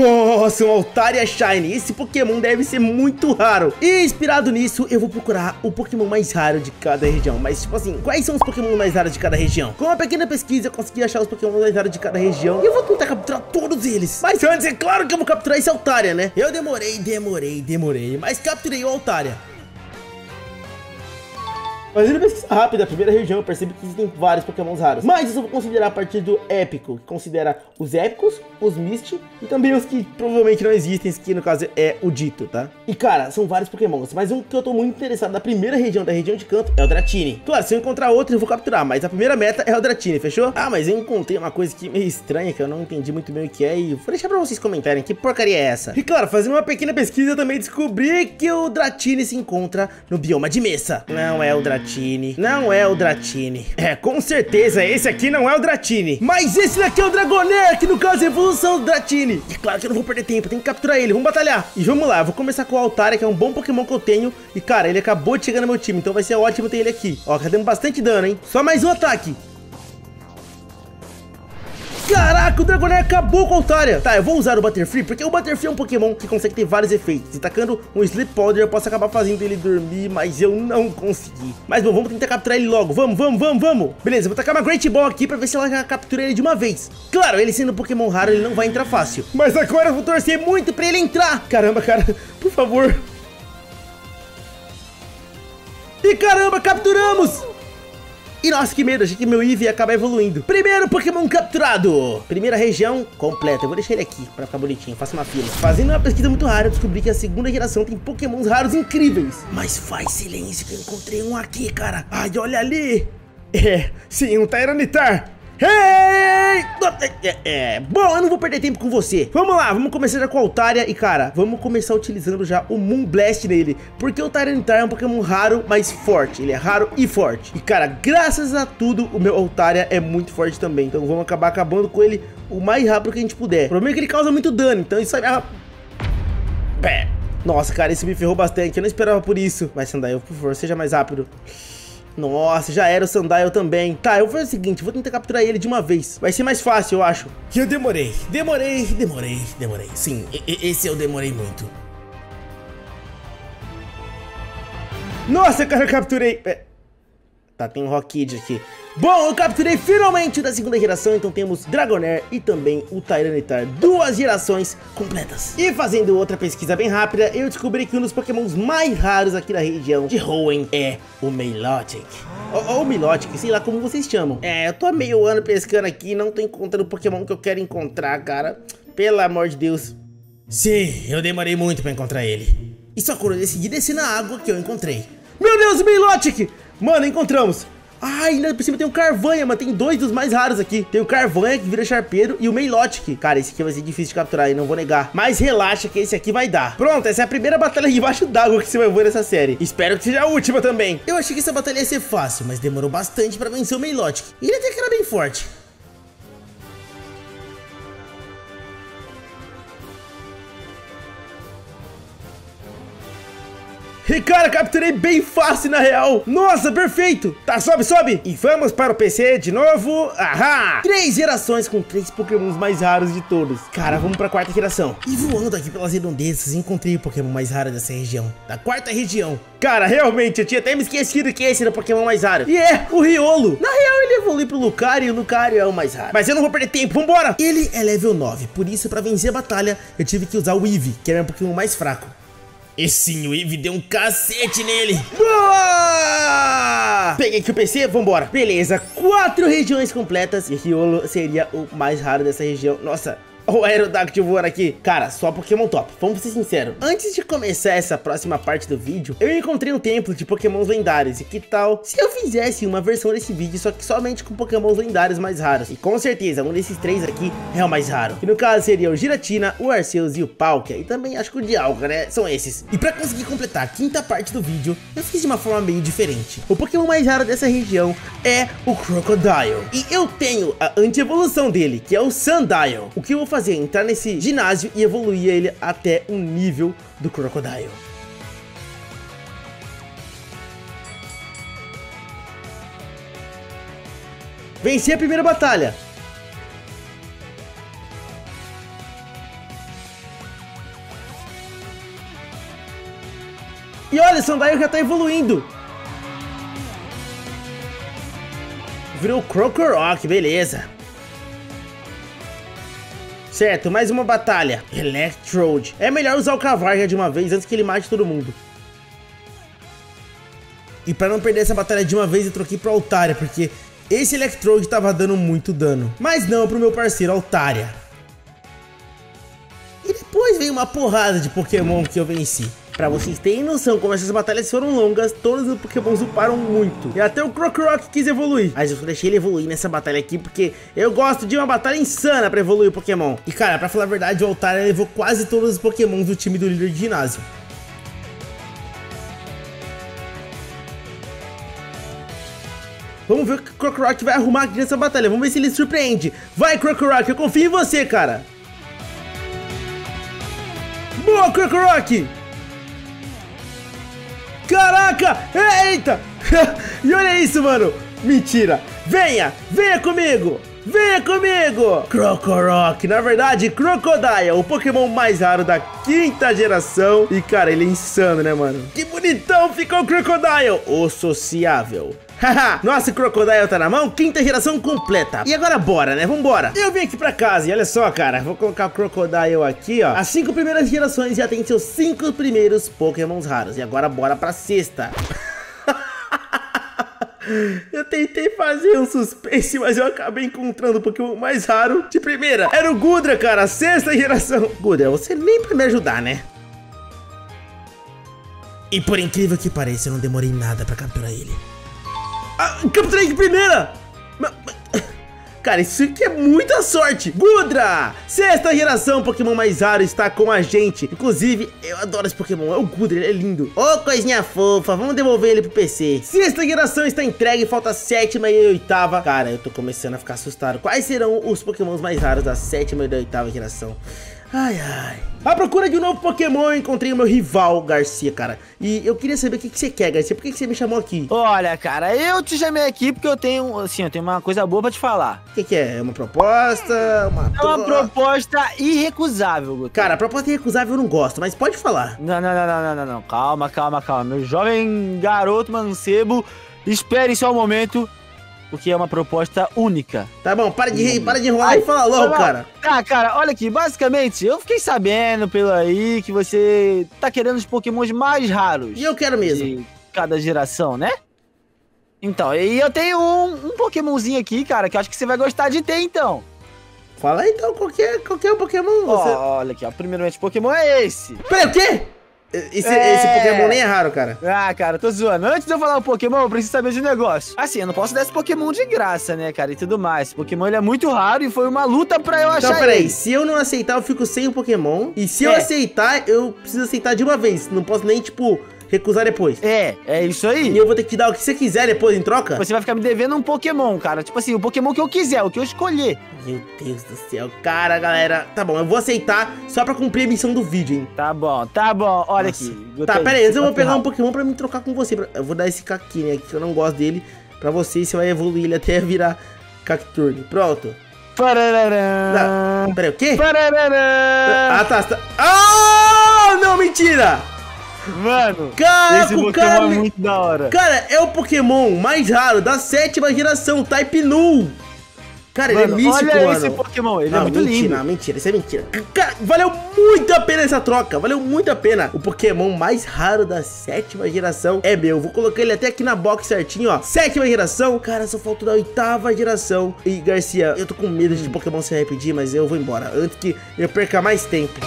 Nossa, um Altaria Shine. Esse Pokémon deve ser muito raro. E inspirado nisso, eu vou procurar o Pokémon mais raro de cada região. Mas, tipo assim, quais são os Pokémon mais raros de cada região? Com uma pequena pesquisa, eu consegui achar os Pokémon mais raros de cada região. E eu vou tentar capturar todos eles. Mas antes, é claro que eu vou capturar esse Altaria, né? Eu demorei, demorei, demorei. Mas capturei o Altaria. Fazendo pesquisa rápida, a primeira região, eu percebi que existem vários pokémons raros. Mas isso eu vou considerar a partir do épico, que considera os épicos, os Misty e também os que provavelmente não existem, que no caso é o Dito, tá? E cara, são vários pokémons, mas um que eu tô muito interessado na primeira região, da região de canto, é o Dratini. Claro, se eu encontrar outro eu vou capturar, mas a primeira meta é o Dratini, fechou? Ah, mas eu encontrei uma coisa aqui meio estranha, que eu não entendi muito bem o que é e vou deixar pra vocês comentarem que porcaria é essa. E claro, fazendo uma pequena pesquisa eu também descobri que o Dratini se encontra no bioma de Mesa. Não é o Dratini Dratini. Não é o Dratini. É, com certeza, esse aqui não é o Dratini. Mas esse daqui é o Dragonair, que no caso é a evolução do Dratini. E claro que eu não vou perder tempo, tem que capturar ele, vamos batalhar. E vamos lá, eu vou começar com o Altaria, que é um bom Pokémon que eu tenho. E cara, ele acabou de chegar no meu time, então vai ser ótimo ter ele aqui. Ó, tá dando bastante dano, hein? Só mais um ataque. Caraca, o Dragonair acabou com a Altaria. Tá, eu vou usar o Butterfree, porque o Butterfree é um Pokémon que consegue ter vários efeitos. E tacando um Sleep Powder, eu posso acabar fazendo ele dormir, mas eu não consegui. Mas bom, vamos tentar capturar ele logo. Vamos, vamos, vamos, vamos. Beleza, vou tacar uma Great Ball aqui pra ver se ela já captura ele de uma vez. Claro, ele sendo um Pokémon raro, ele não vai entrar fácil. Mas agora eu vou torcer muito pra ele entrar. Caramba, cara, por favor. E caramba, capturamos! E nossa, que medo, achei que meu Eevee ia acabar evoluindo. Primeiro Pokémon capturado. Primeira região completa. Eu vou deixar ele aqui pra ficar bonitinho, faça uma fila. Fazendo uma pesquisa muito rara, eu descobri que a segunda geração tem Pokémons raros incríveis. Mas faz silêncio que eu encontrei um aqui, cara. Ai, olha ali. É, sim, um Tyranitar. Hey! É, é, bom, eu não vou perder tempo com você. Vamos lá, vamos começar com a Altaria e, cara, vamos começar utilizando já o Moon Blast nele. Porque o Tyranitar é um Pokémon raro, mas forte. Ele é raro e forte. E, cara, graças a tudo, o meu Altaria é muito forte também. Então vamos acabar acabando com ele o mais rápido que a gente puder. O problema é que ele causa muito dano, então isso vai... Pé. Nossa, cara, isso me ferrou bastante. Eu não esperava por isso. Vai, Sandai, por favor, seja mais rápido. Nossa, já era o Sandile também. Tá, eu vou fazer o seguinte, vou tentar capturar ele de uma vez. Vai ser mais fácil, eu acho. Eu demorei, demorei, demorei, demorei. Sim, esse eu demorei muito. Nossa, cara, eu capturei. Tá, tem um Rockid aqui. Bom, eu capturei finalmente da segunda geração, então temos Dragonair e também o Tyranitar, duas gerações completas. E fazendo outra pesquisa bem rápida, eu descobri que um dos pokémons mais raros aqui na região de Hoenn é o Milotic. Ou, Milotic, sei lá como vocês chamam. É, eu tô meio ano pescando aqui, não tô encontrando o pokémon que eu quero encontrar, cara. Pelo amor de Deus. Sim, eu demorei muito pra encontrar ele. E só quando eu decidi descer na água que eu encontrei. Meu Deus, Milotic! Mano, encontramos. Ah, ainda por cima tem o Carvanha, mano. Tem dois dos mais raros aqui. Tem o Carvanha, que vira Charpeiro, e o Meilotic. Cara, esse aqui vai ser difícil de capturar, e não vou negar. Mas relaxa que esse aqui vai dar. Pronto, essa é a primeira batalha debaixo d'água que você vai ver nessa série. Espero que seja a última também. Eu achei que essa batalha ia ser fácil, mas demorou bastante pra vencer o Meilotic. E ele até que era bem forte. E cara, capturei bem fácil na real. Nossa, perfeito. Tá, sobe, sobe. E vamos para o PC de novo. Ahá. Três gerações com três pokémons mais raros de todos. Cara, vamos para a quarta geração. E voando aqui pelas redondezas, encontrei o pokémon mais raro dessa região. Da quarta região. Cara, realmente, eu tinha até me esquecido que esse era o pokémon mais raro. E é, o Riolo. Na real, ele evolui pro Lucario e o Lucario é o mais raro. Mas eu não vou perder tempo, vambora. Ele é level 9, por isso, para vencer a batalha, eu tive que usar o Eevee, que era um pokémon mais fraco. E sim, o Eve deu um cacete nele. Boa! Peguei aqui o PC, vambora. Beleza, quatro regiões completas. E Riolo seria o mais raro dessa região. Nossa, o Aerodactyl voando aqui. Cara, só Pokémon top, vamos ser sinceros. Antes de começar essa próxima parte do vídeo, eu encontrei um templo de Pokémons lendários. E que tal se eu fizesse uma versão desse vídeo, só que somente com Pokémons lendários mais raros? E com certeza, um desses três aqui é o mais raro. Que no caso seria o Giratina, o Arceus e o Palkia. E também acho que o Dialga, né? São esses. E pra conseguir completar a quinta parte do vídeo, eu fiz de uma forma meio diferente. O Pokémon mais raro dessa região é o Crocodile. E eu tenho a anti-evolução dele, que é o Sandile. O que eu vou fazer? fazer? Entrar nesse ginásio e evoluir ele até o um nível do Crocodile. Venci a primeira batalha. E olha, o Sundial já tá evoluindo. Virou Crocorock, beleza. Certo, mais uma batalha. Electrode. É melhor usar o Cavarga de uma vez antes que ele mate todo mundo. E pra não perder essa batalha de uma vez, eu troquei pro Altaria, porque esse Electrode tava dando muito dano. Mas não pro meu parceiro Altaria. E depois veio uma porrada de Pokémon que eu venci. Pra vocês terem noção como essas batalhas foram longas, todos os pokémons uparam muito. E até o Krokorok quis evoluir. Mas eu só deixei ele evoluir nessa batalha aqui, porque eu gosto de uma batalha insana pra evoluir o Pokémon. E cara, pra falar a verdade, o Altaria levou quase todos os pokémons do time do líder de ginásio. Vamos ver o que o Krokorok vai arrumar aqui nessa batalha. Vamos ver se ele surpreende. Vai, Krokorok, eu confio em você, cara. Boa, Krokorok! Caraca! Eita! e olha isso, mano! Mentira! Venha! Venha comigo! Venha comigo! Krokorok, na verdade, Crocodile, o Pokémon mais raro da quinta geração. E, cara, ele é insano, né, mano? Que bonitão ficou o Crocodile, o sociável. Nossa, Crocodile tá na mão, quinta geração completa. E agora bora, né? Vambora. Eu vim aqui pra casa e olha só, cara. Vou colocar o Crocodile aqui, ó. As cinco primeiras gerações já tem seus cinco primeiros Pokémons raros. E agora bora pra sexta. Eu tentei fazer um suspense, mas eu acabei encontrando o Pokémon mais raro de primeira. Era o Gudra, cara, sexta geração. Gudra, você nem pra me ajudar, né? E por incrível que pareça, eu não demorei nada pra capturar ele. Ah, capturei de primeira! Cara, isso aqui é muita sorte! Gudra! Sexta geração Pokémon mais raro está com a gente. Inclusive, eu adoro esse Pokémon. É o Gudra, ele é lindo. Ô, oh, coisinha fofa, vamos devolver ele pro PC. Sexta geração está entregue, falta sétima e oitava. Cara, eu tô começando a ficar assustado. Quais serão os Pokémons mais raros da sétima e da oitava geração? Ai, ai. À procura de um novo Pokémon, eu encontrei o meu rival, Garcia, cara. E eu queria saber o que, que você quer, Garcia. Por que, que você me chamou aqui? Olha, cara, eu te chamei aqui porque eu tenho, assim, eu tenho uma coisa boa pra te falar. O que, que é? É uma proposta? Uma... É uma proposta irrecusável, Guto. Cara, a proposta irrecusável eu não gosto, mas pode falar. Não, não, não, não, não, não, não. Calma, calma, calma. Meu jovem garoto mancebo, espere só um momento porque é uma proposta única. Tá bom, para de, rir, para de enrolar Ai, e fala logo, cara. Ah, cara, olha aqui, basicamente, eu fiquei sabendo pelo aí que você tá querendo os pokémons mais raros. E eu quero mesmo. De cada geração, né? Então, e eu tenho um, um pokémonzinho aqui, cara, que eu acho que você vai gostar de ter, então. Fala aí, então, qual que é, é o Pokémon? Você... olha aqui, ó, primeiramente Pokémon é esse. Peraí, o quê? Esse, é... esse, Pokémon nem é raro, cara. Ah, cara, tô zoando. Antes de eu falar o Pokémon, eu preciso saber de um negócio. Assim, eu não posso dar esse Pokémon de graça, né, cara, e tudo mais. Esse Pokémon, ele é muito raro e foi uma luta pra eu então, achar Então, peraí, se eu não aceitar, eu fico sem o Pokémon. E se é. eu aceitar, eu preciso aceitar de uma vez. Não posso nem, tipo recusar depois. É, é isso aí. E eu vou ter que te dar o que você quiser depois em troca? Você vai ficar me devendo um Pokémon, cara. Tipo assim, o Pokémon que eu quiser, o que eu escolher. Meu Deus do céu. Cara, galera. Tá bom, eu vou aceitar só pra cumprir a missão do vídeo, hein? Tá bom, tá bom. Olha Nossa. aqui. Tá, pera aí. Eu vou pegar um Pokémon pra me trocar com você. Eu vou dar esse Kakine aqui, que eu não gosto dele. Pra você, você vai evoluir ele até virar Cacturne. Pronto. Parararã. Não, peraí, o quê? Ah, tá, tá. Ah, não, mentira! Mano, Caraca, esse Pokémon cara, é muito da hora. Cara, é o Pokémon mais raro da sétima geração, Type Null. Cara, mano, ele é místico, olha mano. esse Pokémon, ele é não, é muito mentira, lindo. Não, mentira, isso é mentira. Cara, valeu muito a pena essa troca, valeu muito a pena. O Pokémon mais raro da sétima geração é meu. Vou colocar ele até aqui na box certinho, ó. Sétima geração. Cara, só falta da oitava geração. E, Garcia, eu tô com medo de Pokémon se repetir, mas eu vou embora. Antes que eu perca mais tempo.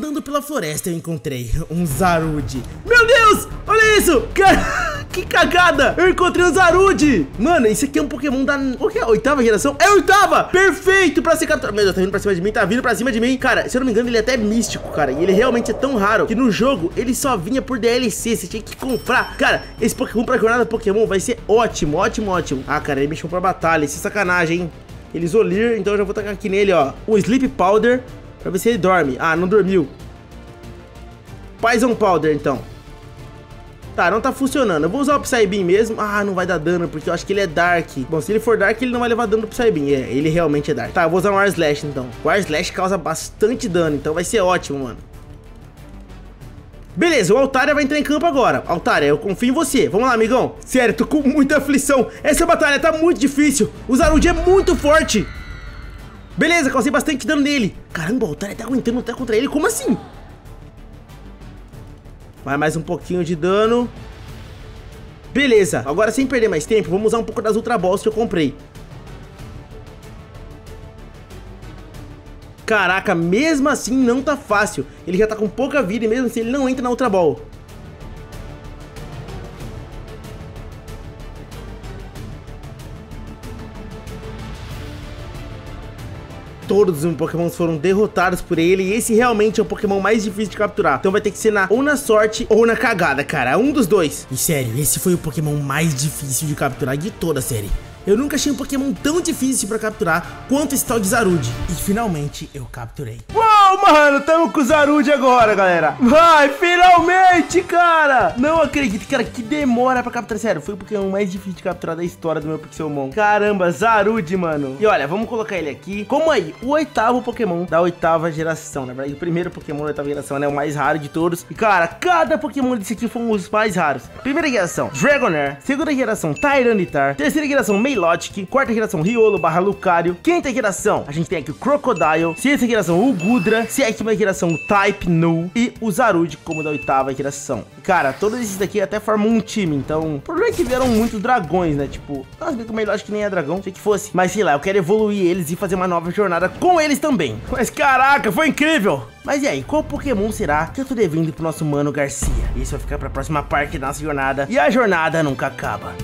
Andando pela floresta eu encontrei um Zarude. Meu Deus, olha isso! que cagada! Eu encontrei um Zarude! Mano, esse aqui é um Pokémon da... O que é? Oitava geração? É oitava! Perfeito pra ser capturado. Meu Deus, tá vindo pra cima de mim, tá vindo pra cima de mim. Cara, se eu não me engano, ele é até místico, cara. E ele realmente é tão raro que no jogo ele só vinha por DLC. Você tinha que comprar. Cara, esse Pokémon pra jornada Pokémon vai ser ótimo, ótimo, ótimo. Ah, cara, ele me chamou pra batalha. Isso é sacanagem, hein? Ele Zolir, então eu já vou tacar aqui nele, ó. O Sleep Powder. Pra ver se ele dorme. Ah, não dormiu. Poison Powder, então. Tá, não tá funcionando. Eu vou usar o Psybeam mesmo. Ah, não vai dar dano, porque eu acho que ele é Dark. Bom, se ele for Dark, ele não vai levar dano do Psybeam. É, ele realmente é Dark. Tá, eu vou usar um War Slash, então. O War Slash causa bastante dano, então vai ser ótimo, mano. Beleza, o Altaria vai entrar em campo agora. Altaria, eu confio em você. Vamos lá, amigão. Sério, tô com muita aflição. Essa batalha tá muito difícil. O Zarud é muito forte. Beleza, causei bastante dano nele. Caramba, o Altaria tá aguentando lutar contra ele. Como assim? Vai mais um pouquinho de dano. Beleza, agora sem perder mais tempo, vamos usar um pouco das Ultra Balls que eu comprei. Caraca, mesmo assim não tá fácil. Ele já tá com pouca vida e mesmo assim ele não entra na Ultra Ball. Todos os Pokémon foram derrotados por ele e esse realmente é o Pokémon mais difícil de capturar. Então vai ter que ser na, ou na sorte ou na cagada, cara. Um dos dois. E sério, esse foi o Pokémon mais difícil de capturar de toda a série. Eu nunca achei um Pokémon tão difícil pra capturar quanto esse tal de Zarude. E finalmente eu capturei. Uou, mano, tamo com o Zarude agora, galera. Vai, finalmente, cara. Não acredito, cara, que demora pra capturar. Sério, foi o Pokémon mais difícil de capturar da história do meu Pixelmon. Caramba, Zarude, mano. E olha, vamos colocar ele aqui. Como aí, o oitavo Pokémon da oitava geração, na verdade, o primeiro Pokémon da oitava geração, né, o mais raro de todos. E, cara, cada Pokémon desse aqui foi um dos mais raros. Primeira geração, Dragonair. Segunda geração, Tyranitar. Terceira geração, Milotic, quarta geração Riolo barra Lucario, quinta geração a gente tem aqui o Crocodile, sexta geração o Gudra, sétima geração Type Nu e o Zarude como da oitava geração. Cara, todos esses daqui até formam um time, então o problema é que vieram muitos dragões, né, tipo, nossa, bem que o Milotic nem é dragão, sei que fosse, mas sei lá, eu quero evoluir eles e fazer uma nova jornada com eles também. Mas caraca, foi incrível! Mas e aí, qual Pokémon será que eu tô devendo pro nosso mano Garcia? Isso vai ficar pra próxima parte da nossa jornada e a jornada nunca acaba.